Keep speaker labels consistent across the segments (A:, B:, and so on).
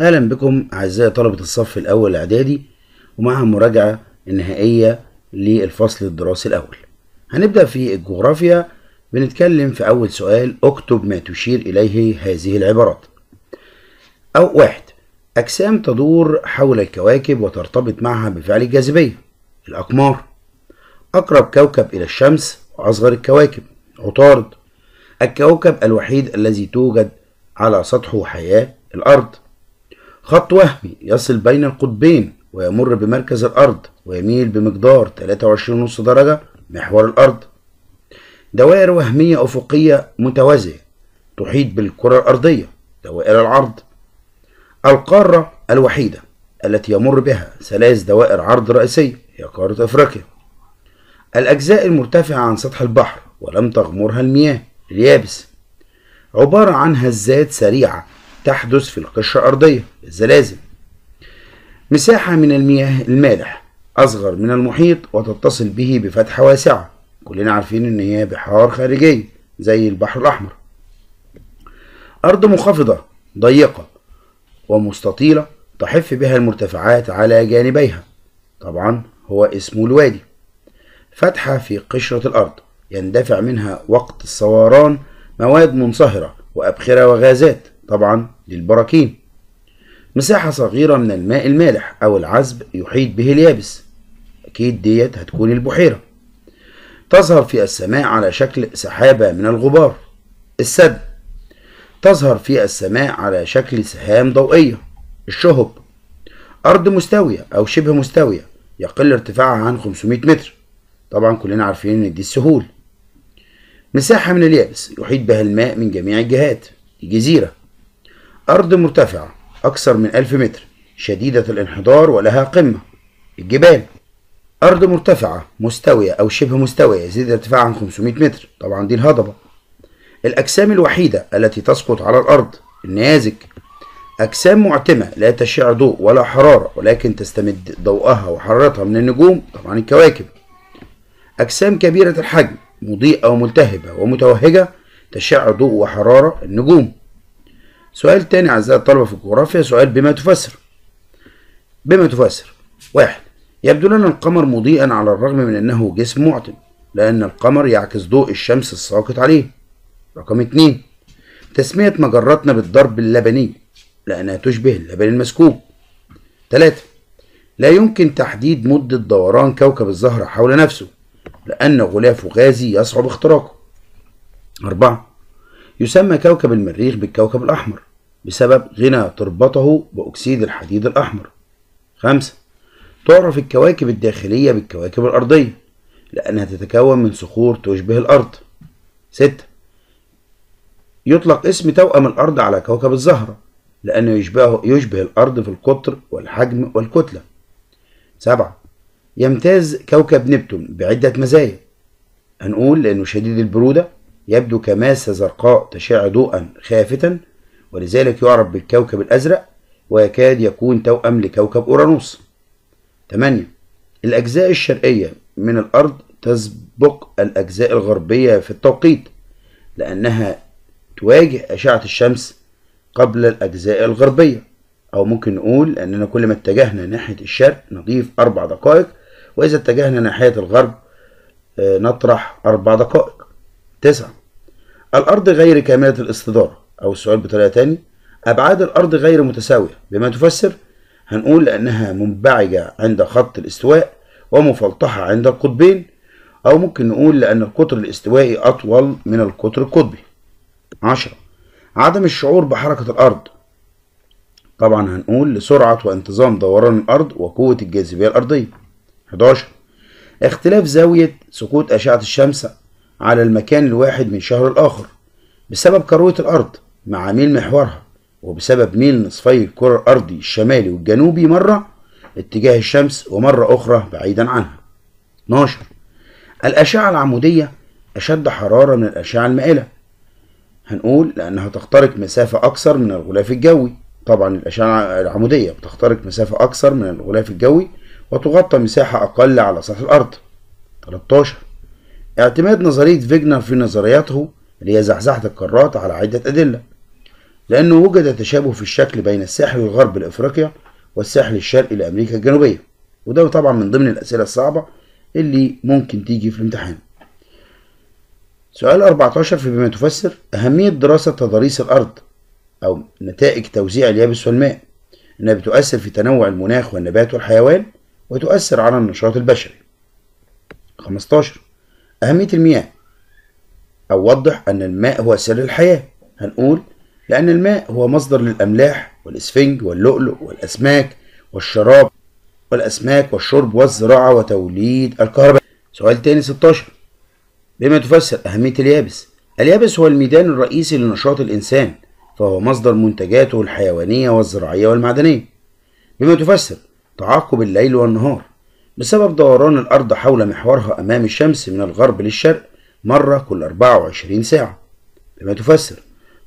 A: أهلا بكم أعزائي طلبة الصف الأول الإعدادي ومعها مراجعة النهائية للفصل الدراسي الأول. هنبدأ في الجغرافيا بنتكلم في أول سؤال اكتب ما تشير إليه هذه العبارات. أو واحد أجسام تدور حول الكواكب وترتبط معها بفعل الجاذبية الأقمار. أقرب كوكب إلى الشمس وأصغر الكواكب عطارد. الكوكب الوحيد الذي توجد على سطحه حياة الأرض. خط وهمي يصل بين القطبين ويمر بمركز الأرض ويميل بمقدار 23.5 درجة محور الأرض. دوائر وهمية أفقية متوازية تحيط بالكرة الأرضية دوائر العرض. القارة الوحيدة التي يمر بها ثلاث دوائر عرض رئيسية هي قارة أفريقيا. الأجزاء المرتفعة عن سطح البحر ولم تغمرها المياه اليابس. عبارة عن هزات سريعة تحدث في القشرة الأرضية الزلازل مساحة من المياه المالح أصغر من المحيط وتتصل به بفتحة واسعة. كلنا عارفين إن هي بحار خارجية زي البحر الأحمر. أرض منخفضة ضيقة ومستطيلة تحف بها المرتفعات على جانبيها. طبعا هو اسمه الوادي. فتحة في قشرة الأرض يندفع منها وقت الصوران مواد منصهرة وأبخرة وغازات. طبعا للبراكين. مساحة صغيرة من الماء المالح أو العذب يحيط به اليابس. أكيد ديت هتكون البحيرة. تظهر في السماء على شكل سحابة من الغبار. السد. تظهر في السماء على شكل سهام ضوئية. الشهب. أرض مستوية أو شبه مستوية. يقل ارتفاعها عن 500 متر. طبعا كلنا عارفين إن دي السهول. مساحة من اليابس يحيط بها الماء من جميع الجهات. جزيرة أرض مرتفعة أكثر من ألف متر شديدة الانحدار ولها قمة. الجبال أرض مرتفعة مستوية أو شبه مستوية يزيد ارتفاعها عن 500 متر. طبعا دي الهضبة. الأجسام الوحيدة التي تسقط على الأرض النيازك. أجسام معتمة لا تشع ضوء ولا حرارة ولكن تستمد ضوءها وحرارتها من النجوم طبعا الكواكب. أجسام كبيرة الحجم مضيئة وملتهبة ومتوهجة تشع ضوء وحرارة النجوم. سؤال تاني أعزائي الطلبة في الجغرافيا سؤال بما تفسر. بما تفسر. واحد يبدو لنا القمر مضيئا على الرغم من أنه جسم معتم لأن القمر يعكس ضوء الشمس الساقط عليه. رقم اتنين تسمية مجراتنا بالضرب اللبني لأنها تشبه اللبن المسكوب. تلاتة لا يمكن تحديد مدة دوران كوكب الزهرة حول نفسه لأن غلافه غازي يصعب اختراقه. أربعة يسمى كوكب المريخ بالكوكب الأحمر بسبب غنى تربته بأكسيد الحديد الأحمر. خمسة تعرف الكواكب الداخلية بالكواكب الأرضية لأنها تتكون من صخور تشبه الأرض. ستة يطلق اسم توأم الأرض على كوكب الزهرة لأنه يشبه, يشبه الأرض في القطر والحجم والكتلة. سبعة يمتاز كوكب نبتون بعدة مزايا. هنقول لأنه شديد البرودة يبدو كماسة زرقاء تشع ضوءا خافتا ولذلك يعرف بالكوكب الأزرق ويكاد يكون توأم لكوكب أورانوس. 8 الأجزاء الشرقية من الأرض تسبق الأجزاء الغربية في التوقيت لأنها تواجه أشعة الشمس قبل الأجزاء الغربية. أو ممكن نقول أننا كل ما اتجهنا ناحية الشرق نضيف أربع دقائق وإذا اتجهنا ناحية الغرب نطرح أربع دقائق. تسعة الأرض غير كاملة الاستدارة أو السؤال بطريقة تاني أبعاد الأرض غير متساوية. بما تفسر هنقول لأنها منبعجة عند خط الاستواء ومفلطحة عند القطبين أو ممكن نقول لأن القطر الاستوائي أطول من القطر القطبي. عشرة عدم الشعور بحركة الأرض. طبعا هنقول لسرعة وانتظام دوران الأرض وقوة الجاذبية الأرضية. 11 اختلاف زاوية سقوط أشعة الشمس على المكان الواحد من شهر الآخر بسبب كروية الأرض مع ميل محورها وبسبب ميل نصفي الكرة الأرضي الشمالي والجنوبي مرة اتجاه الشمس ومرة أخرى بعيدا عنها. 12 الأشعة العمودية أشد حرارة من الأشعة المائلة. هنقول لأنها تخترق مسافة أكثر من الغلاف الجوي. طبعا الأشعة العمودية بتخترق مسافة أكثر من الغلاف الجوي وتغطى مساحة أقل على سطح الأرض. 13 اعتماد نظرية فيجنر في نظرياته اللي هي زحزحة القارات على عدة أدلة. لأنه وجد تشابه في الشكل بين الساحل الغربي لأفريقيا والساحل الشرقي لأمريكا الجنوبية. وده طبعا من ضمن الأسئلة الصعبة اللي ممكن تيجي في الامتحان. سؤال 14 في بما تفسر أهمية دراسة تضاريس الأرض أو نتائج توزيع اليابس والماء إنها بتؤثر في تنوع المناخ والنبات والحيوان وتؤثر على النشاط البشري. 15 أهمية المياه. أو وضح أن الماء هو سر الحياة. هنقول لأن الماء هو مصدر للأملاح والإسفنج واللؤلؤ والأسماك والشراب والأسماك والشرب والزراعة وتوليد الكهرباء. سؤال تاني 16 بما تفسر أهمية اليابس. اليابس هو الميدان الرئيسي لنشاط الإنسان فهو مصدر منتجاته الحيوانية والزراعية والمعدنية. بما تفسر تعاقب الليل والنهار. بسبب دوران الأرض حول محورها أمام الشمس من الغرب للشرق مرة كل 24 ساعة. بما تفسر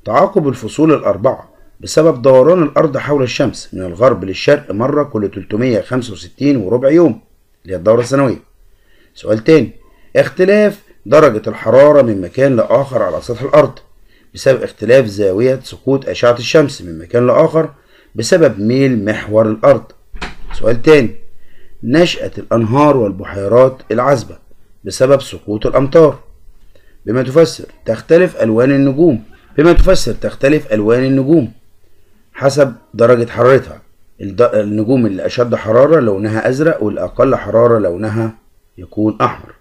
A: تعاقب الفصول الأربعة بسبب دوران الأرض حول الشمس من الغرب للشرق مرة كل 365 وربع يوم اللي هي الدورة السنوية. سؤال تاني اختلاف درجة الحرارة من مكان لآخر على سطح الأرض بسبب اختلاف زاوية سقوط أشعة الشمس من مكان لآخر بسبب ميل محور الأرض. سؤال تاني نشأة الأنهار والبحيرات العذبة بسبب سقوط الأمطار. بما تفسر تختلف ألوان النجوم. بما تفسر تختلف ألوان النجوم حسب درجة حرارتها. النجوم اللي أشد حرارة لونها أزرق والأقل حرارة لونها يكون أحمر.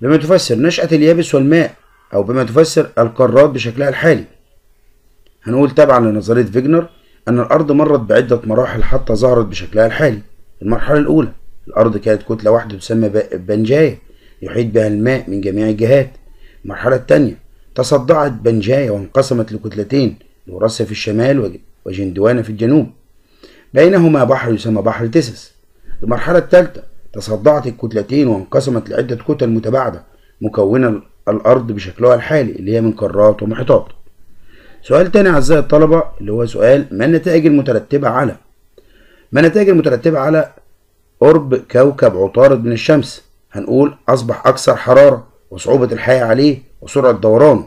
A: بما تفسر نشأة اليابس والماء أو بما تفسر القارات بشكلها الحالي. هنقول تبعا لنظرية فيجنر أن الأرض مرت بعدة مراحل حتى ظهرت بشكلها الحالي. المرحلة الأولى. الأرض كانت كتلة واحدة تسمى بنجايا يحيط بها الماء من جميع الجهات. المرحلة الثانية تصدعت بنجايا وانقسمت لكتلتين يوراسيا في الشمال وجندوانا في الجنوب. بينهما بحر يسمى بحر تيثس. المرحلة الثالثة تصدعت الكتلتين وانقسمت لعدة كتل متباعدة مكونة الأرض بشكلها الحالي اللي هي من قارات ومحيطات. سؤال تاني أعزائي الطلبة اللي هو سؤال ما النتائج المترتبة على ما النتائج المترتبة على قرب كوكب عطارد من الشمس. هنقول أصبح أكثر حرارة وصعوبة الحياة عليه وسرعة دورانه.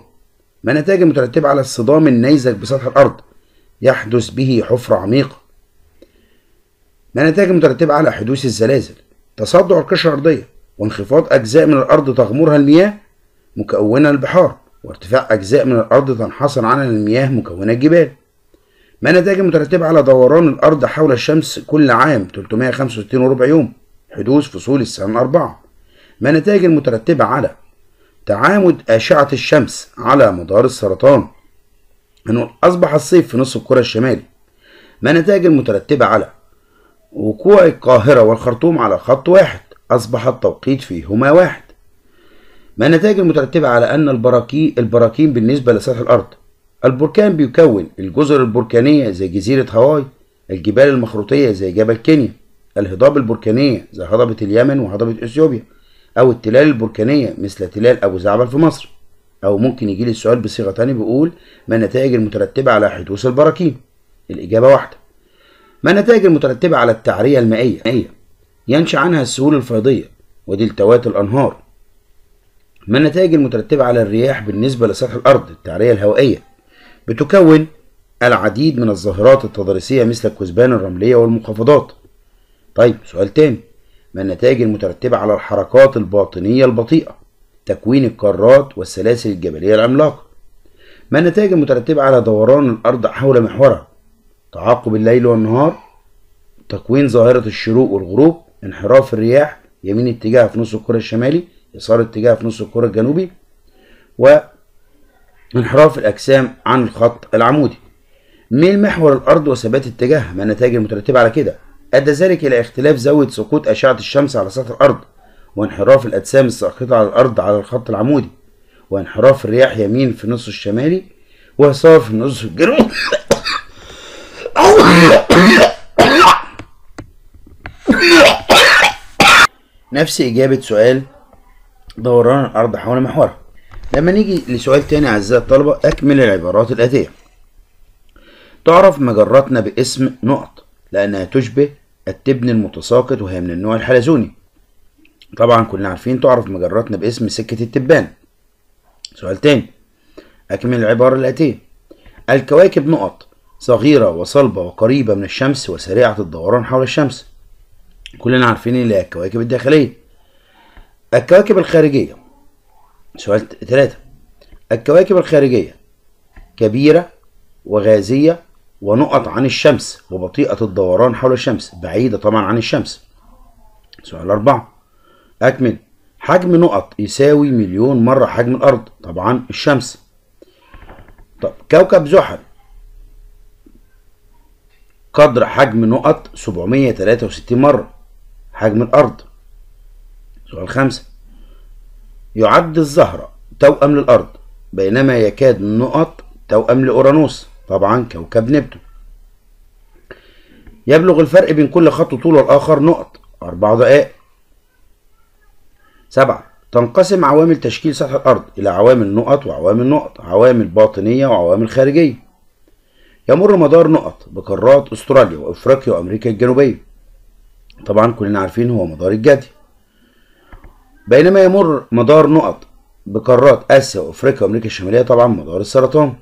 A: ما النتائج المترتبة على الصدام النيزك بسطح الأرض. يحدث به حفرة عميقة. ما النتائج المترتبة على حدوث الزلازل. تصدع القشرة الأرضية وانخفاض أجزاء من الأرض تغمرها المياه مكونة البحار وارتفاع أجزاء من الأرض تنحصر عنها المياه مكونة الجبال. ما النتائج المترتبة على دوران الأرض حول الشمس كل عام 365 وربع يوم حدوث فصول السنة الأربعة. ما النتائج المترتبة على تعامد أشعة الشمس على مدار السرطان أنه أصبح الصيف في نصف الكرة الشمالي. ما النتائج المترتبة على وقوع القاهرة والخرطوم على خط واحد أصبح التوقيت فيهما واحد. ما النتائج المترتبة على أن البراكين بالنسبة لسطح الأرض البركان بيكون الجزر البركانية زي جزيرة هاواي الجبال المخروطية زي جبل كينيا الهضاب البركانية زي هضبة اليمن وهضبة إثيوبيا أو التلال البركانية مثل تلال أبو زعبل في مصر أو ممكن يجي لي السؤال بصيغة تانية بيقول ما النتائج المترتبة على حدوث البراكين؟ الإجابة واحدة. ما النتائج المترتبة على التعرية المائية؟ ينشأ عنها السهول الفيضية ودلتوات الأنهار. ما النتائج المترتبة على الرياح بالنسبة لسطح الأرض؟ التعرية الهوائية. بتكون العديد من الظاهرات التضاريسية مثل الكثبان الرملية والمنخفضات طيب سؤال تاني. ما النتائج المترتبة على الحركات الباطنية البطيئة؟ تكوين القارات والسلاسل الجبلية العملاقة. ما النتائج المترتبة على دوران الأرض حول محورها؟ تعاقب الليل والنهار تكوين ظاهرة الشروق والغروب انحراف الرياح يمين اتجاه في نص الكرة الشمالي يسار اتجاه في نص الكرة الجنوبي وانحراف الأجسام عن الخط العمودي. ميل محور الأرض وثبات اتجاهها ما النتائج المترتبة على كده. أدى ذلك إلى اختلاف زاوية سقوط أشعة الشمس على سطح الأرض وانحراف الأجسام الساقطة على الأرض على الخط العمودي وانحراف الرياح يمين في النص الشمالي ويسار في النص الجنوبي. نفس إجابة سؤال دوران الأرض حول محورها. لما نيجي لسؤال تاني أعزائي الطلبة أكمل العبارات الآتية تعرف مجراتنا باسم نقط لأنها تشبه التبن المتساقط وهي من النوع الحلزوني. طبعا كلنا عارفين تعرف مجراتنا باسم سكة التبان. سؤال تاني أكمل العبارة الآتية الكواكب نقط صغيرة وصلبة وقريبة من الشمس وسريعة الدوران حول الشمس. كلنا عارفين اللي هي الكواكب الداخلية. الكواكب الخارجية سؤال ثلاثة. الكواكب الخارجية كبيرة وغازية ونقط عن الشمس وبطيئة الدوران حول الشمس بعيدة طبعا عن الشمس. سؤال أربعة. أكمل. حجم نقط يساوي مليون مرة حجم الأرض طبعا الشمس. طب كوكب زحل قدر حجم نقط 763 مرة حجم الأرض. سؤال خمسة. يعد الزهرة توأم للأرض بينما يكاد النقط توأم لأورانوس طبعا كوكب نبتون. يبلغ الفرق بين كل خط طول والآخر نقط أربع دقائق. سبعة تنقسم عوامل تشكيل سطح الأرض إلى عوامل نقط وعوامل نقط عوامل باطنية وعوامل خارجية. يمر مدار نقط بقارات أستراليا وأفريقيا وأمريكا الجنوبية. طبعا كلنا عارفين هو مدار الجدي. بينما يمر مدار نقط بقارات آسيا وأفريقيا وأمريكا الشمالية طبعا مدار السرطان.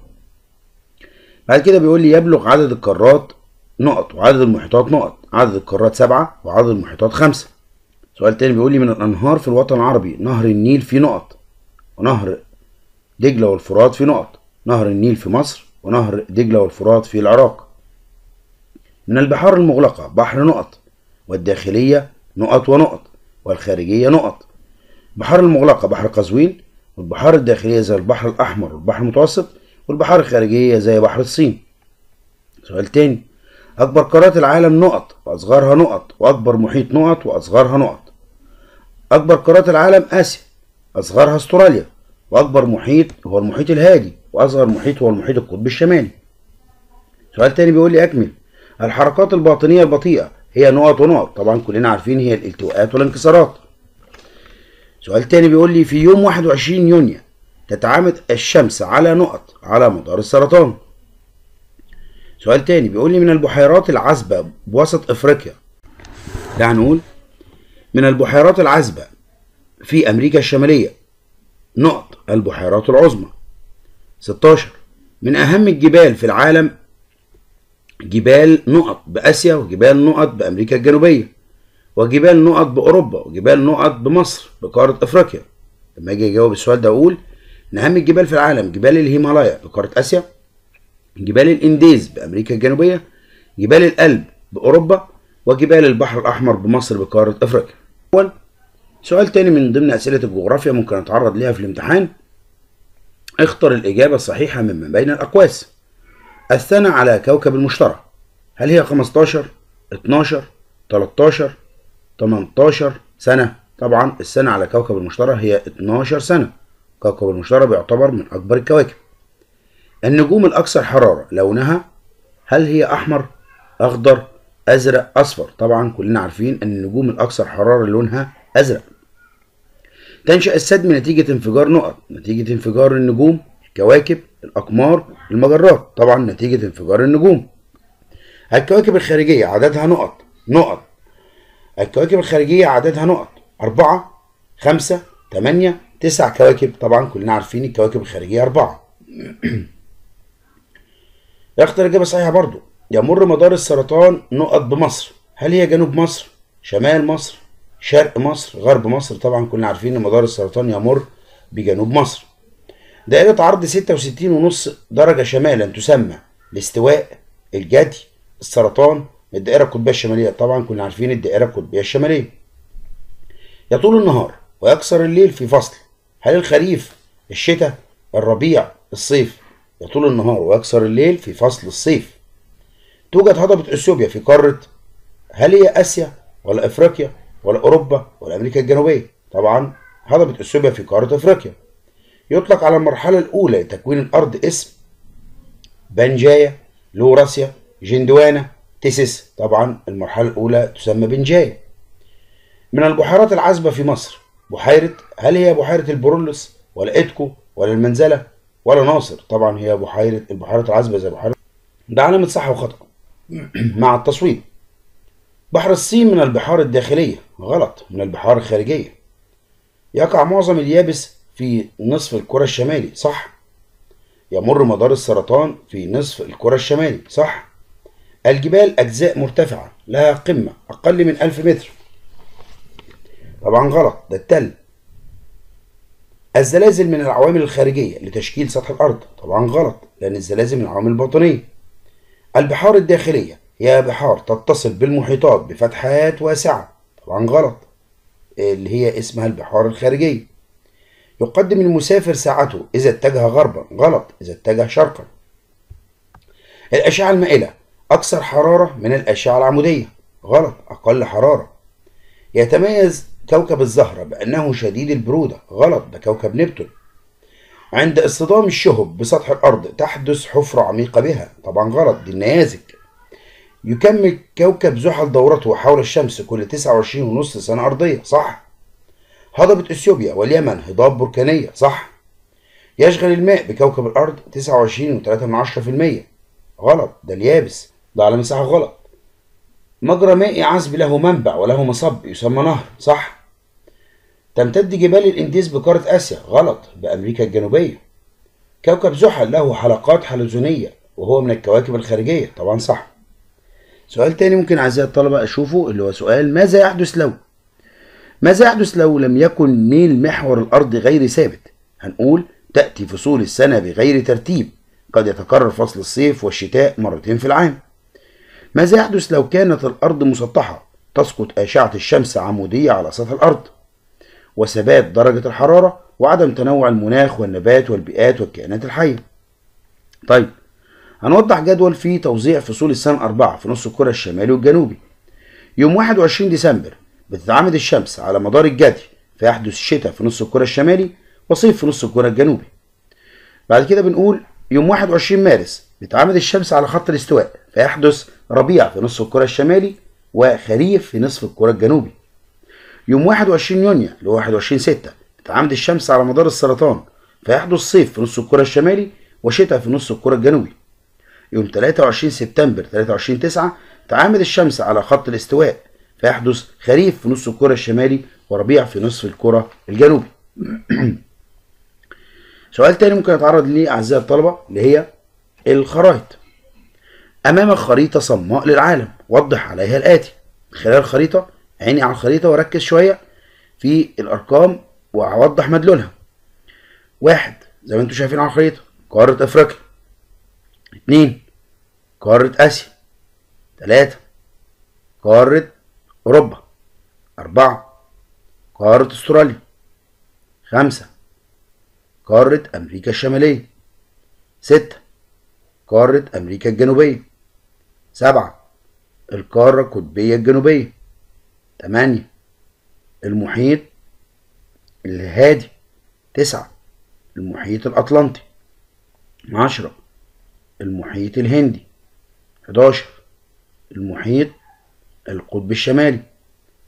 A: بعد كده بيقول لي يبلغ عدد القارات نقط وعدد المحيطات نقط. عدد القارات سبعة وعدد المحيطات خمسة. سؤال تاني بيقول لي من الأنهار في الوطن العربي نهر النيل في نقط ونهر دجلة والفرات في نقط نهر النيل في مصر ونهر دجلة والفرات في العراق. من البحار المغلقة بحر نقط والداخلية نقط ونقط والخارجية نقط. بحار المغلقة بحر قزوين والبحار الداخلية زي البحر الأحمر والبحر المتوسط والبحار الخارجية زي بحر الصين. سؤال تاني أكبر قارات العالم نقط وأصغرها نقط وأكبر محيط نقط وأصغرها نقط. أكبر قارات العالم آسيا أصغرها أستراليا وأكبر محيط هو المحيط الهادي وأصغر محيط هو المحيط القطبي الشمالي. سؤال تاني بيقول لي أكمل الحركات الباطنية البطيئة هي نقط ونقط. طبعا كلنا عارفين هي الالتواءات والانكسارات. سؤال تاني بيقول لي في يوم 21 يونيو تتعامد الشمس على نقط على مدار السرطان. سؤال تاني بيقول لي من البحيرات العذبة بوسط إفريقيا. ده هنقول من البحيرات العذبة في أمريكا الشمالية نقط البحيرات العظمى. 16 من أهم الجبال في العالم جبال نقط بآسيا وجبال نقط بأمريكا الجنوبية. وجبال نقط بأوروبا وجبال نقط بمصر بقارة أفريقيا. لما أجي اجاوب السؤال ده أقول من أهم الجبال في العالم جبال الهيمالايا بقارة آسيا جبال الإنديز بأمريكا الجنوبية جبال الألب بأوروبا وجبال البحر الأحمر بمصر بقارة أفريقيا. سؤال تاني من ضمن أسئلة الجغرافيا ممكن أتعرض ليها في الامتحان. اختر الإجابة الصحيحة مما بين الأقواس. السنة على كوكب المشتري. هل هي 15 12 13 18 سنة. طبعا السنة على كوكب المشتري هي 12 سنة. كوكب المشتري بيعتبر من أكبر الكواكب. النجوم الأكثر حرارة لونها هل هي أحمر أخضر أزرق أصفر؟ طبعا كلنا عارفين أن النجوم الأكثر حرارة لونها أزرق. تنشأ السدم نتيجة انفجار نقط. نتيجة انفجار النجوم الكواكب الأقمار المجرات. طبعا نتيجة انفجار النجوم. الكواكب الخارجية عددها نقط. نقط. الكواكب الخارجية عددها نقط. أربعة خمسة تمانية تسع كواكب. طبعا كلنا عارفين الكواكب الخارجية أربعة. اختر الإجابة الصحيحة برضو. يمر مدار السرطان نقط بمصر. هل هي جنوب مصر شمال مصر شرق مصر غرب مصر؟ طبعا كلنا عارفين إن مدار السرطان يمر بجنوب مصر. دائرة عرض 66 ونص درجة شمالا تسمى الاستواء الجدي السرطان الدائرة القطبية الشمالية. طبعا كنا عارفين الدائرة القطبية الشمالية. يطول النهار ويقصر الليل في فصل. هل الخريف الشتاء الربيع الصيف؟ يطول النهار ويقصر الليل في فصل الصيف. توجد هضبة إثيوبيا في قارة هل هي آسيا ولا إفريقيا ولا أوروبا ولا أمريكا الجنوبية؟ طبعا هضبة إثيوبيا في قارة إفريقيا. يطلق على المرحلة الأولى لتكوين الأرض اسم بنجايا لوراسيا جندوانا تيسيس طبعا المرحلة الأولى تسمى بنجاية من البحيرات العذبة في مصر بحيرة هل هي بحيرة البرولس ولا إتكو ولا المنزلة ولا ناصر؟ طبعا هي بحيرة البحيرات العذبة زي بحيرة. ده علامة صح وخطأ. مع التصويب بحر الصين من البحار الداخلية. غلط من البحار الخارجية. يقع معظم اليابس في نصف الكرة الشمالي صح؟ يمر مدار السرطان في نصف الكرة الشمالي صح؟ الجبال أجزاء مرتفعة لها قمة أقل من ألف متر. طبعا غلط ده التل. الزلازل من العوامل الخارجية لتشكيل سطح الأرض طبعا غلط لأن الزلازل من العوامل الباطنية. البحار الداخلية هي بحار تتصل بالمحيطات بفتحات واسعة طبعا غلط اللي هي اسمها البحار الخارجية. يقدم المسافر ساعته إذا اتجه غربا غلط إذا اتجه شرقا. الأشعة المائلة أكثر حرارة من الأشعة العمودية. غلط أقل حرارة. يتميز كوكب الزهرة بأنه شديد البرودة. غلط ده كوكب نبتون. عند اصطدام الشهب بسطح الأرض تحدث حفرة عميقة بها. طبعا غلط دي النيازك. يكمل كوكب زحل دورته حول الشمس كل 29 ونص سنة أرضية صح؟ هضبة إثيوبيا واليمن هضاب بركانية صح؟ يشغل الماء بكوكب الأرض 29.3% غلط ده اليابس. ده على مساحة غلط. مجرى مائي عذب له منبع وله مصب يسمى نهر صح؟ تمتد جبال الإنديز بقارة آسيا. غلط بأمريكا الجنوبية. كوكب زحل له حلقات حلزونية وهو من الكواكب الخارجية. طبعا صح. سؤال تاني ممكن أعزائي الطلبة أشوفه اللي هو سؤال ماذا يحدث لو؟ ماذا يحدث لو لم يكن ميل محور الأرض غير ثابت؟ هنقول تأتي فصول السنة بغير ترتيب. قد يتكرر فصل الصيف والشتاء مرتين في العام. ماذا يحدث لو كانت الأرض مسطحة تسقط أشعة الشمس عمودية على سطح الأرض وثبات درجة الحرارة وعدم تنوع المناخ والنبات والبيئات والكائنات الحية. طيب هنوضح جدول فيه توزيع فصول السنة أربعة في نص الكرة الشمالي والجنوبي. يوم 21 ديسمبر بتتعامد الشمس على مدار الجدي فيحدث شتاء في نص الكرة الشمالي وصيف في نص الكرة الجنوبي. بعد كده بنقول يوم 21 مارس بتعامد الشمس على خط الاستواء. فيحدث ربيع في نصف الكرة الشمالي وخريف في نصف الكرة الجنوبي. يوم 21 يونيو هو 21 6 بتعامد الشمس على مدار السرطان فيحدث صيف في نص الكرة الشمالي وشتاء في نص الكرة الجنوبي. يوم 23 سبتمبر 23 9 تعامد الشمس على خط الاستواء فيحدث خريف في نص الكرة الشمالي وربيع في نصف الكرة الجنوبي. سؤال تاني ممكن اتعرض ليه أعزائي الطلبة اللي هي الخرائط. امامك خريطة صماء للعالم. وضح عليها الآتي. خلال الخريطة عيني على الخريطة وركز شوية في الأرقام وأوضح مدلولها. واحد زي ما أنتم شايفين على الخريطة قارة أفريقيا. اتنين قارة آسيا. تلاتة قارة أوروبا. أربعة قارة أستراليا. خمسة قارة أمريكا الشمالية. ستة قارة أمريكا الجنوبية. سبعة القارة القطبية الجنوبية. تمانية المحيط الهادي. تسعة المحيط الأطلنطي. عشرة المحيط الهندي. 11 المحيط القطب الشمالي.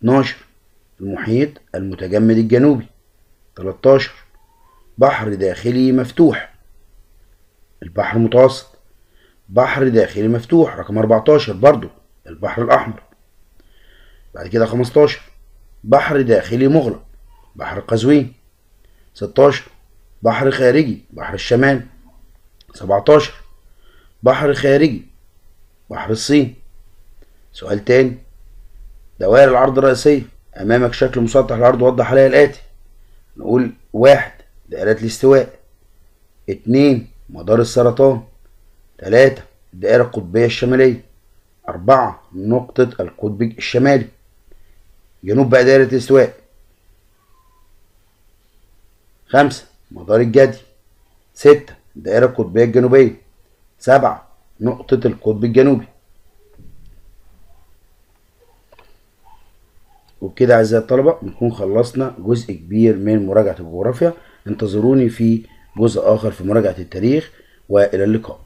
A: 12 المحيط المتجمد الجنوبي. 13 بحر داخلي مفتوح. البحر المتوسط. بحر داخلي مفتوح رقم 14 برضو البحر الأحمر. بعد كده 15 بحر داخلي مغلق بحر قزوين. 16 بحر خارجي بحر الشمال. 17 بحر خارجي بحر الصين. سؤال تاني دوائر العرض الرئيسية أمامك شكل مسطح الأرض وضح عليها الآتي. نقول واحد دائرة الاستواء. اتنين مدار السرطان. تلاتة الدائرة القطبية الشمالية. أربعة نقطة القطب الشمالي. جنوب بقى دائرة الاستواء خمسة مدار الجدي. ستة الدائرة القطبية الجنوبية. سبعة نقطة القطب الجنوبي. وبكده أعزائي الطلبة نكون خلصنا جزء كبير من مراجعة الجغرافيا. انتظروني في جزء آخر في مراجعة التاريخ وإلى اللقاء.